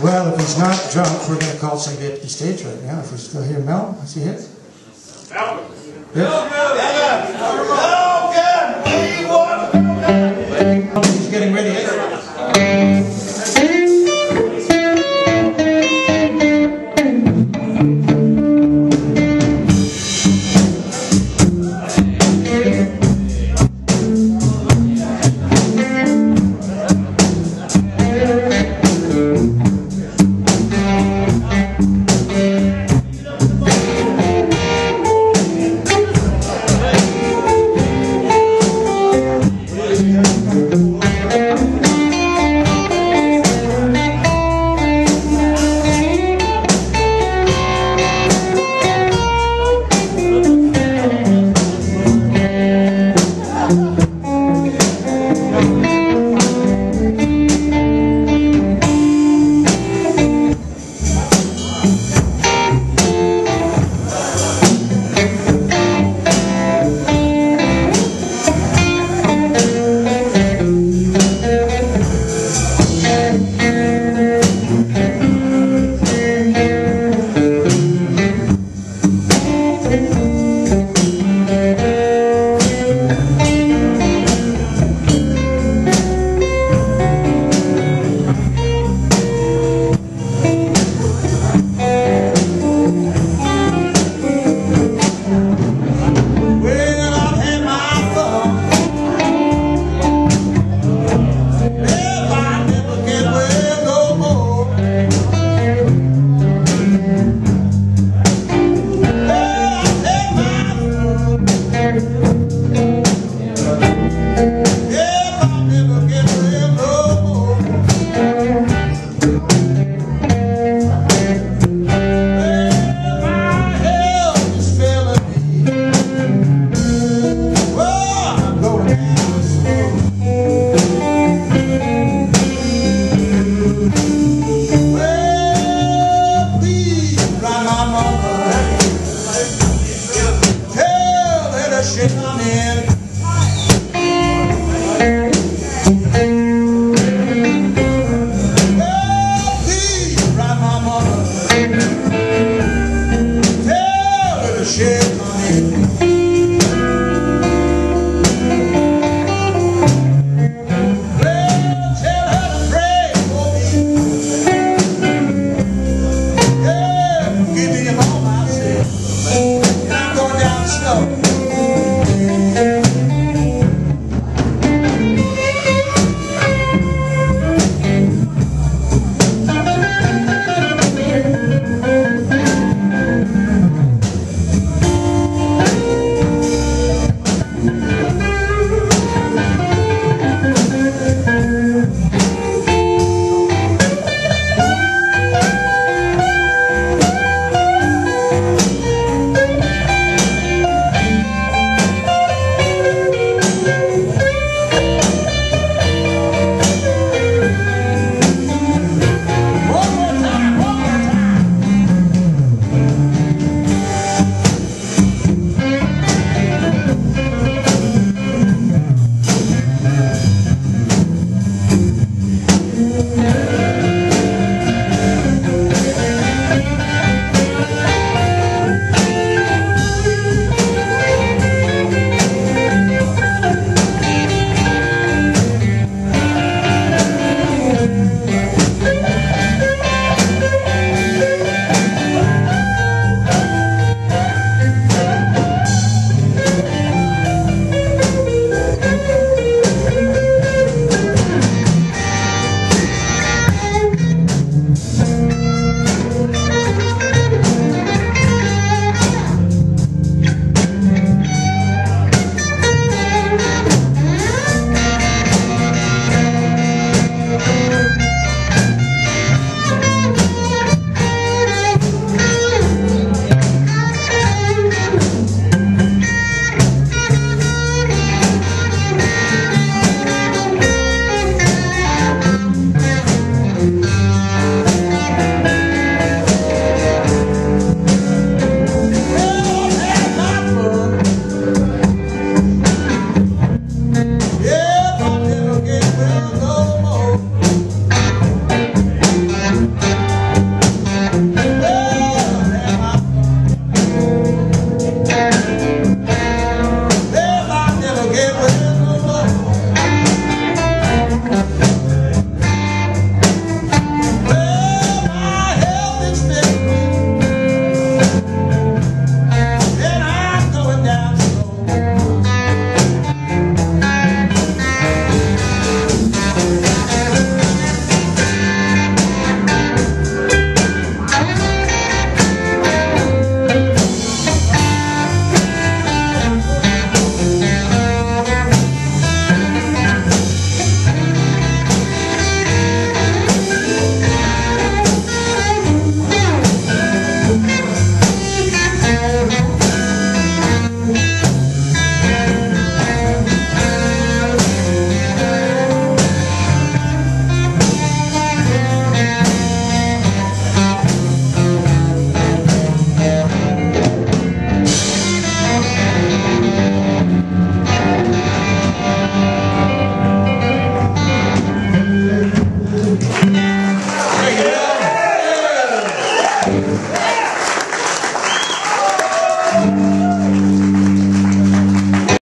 Well, if he's not drunk, we're gonna call somebody up the stage right now. If we still hear Mel, is he here? He's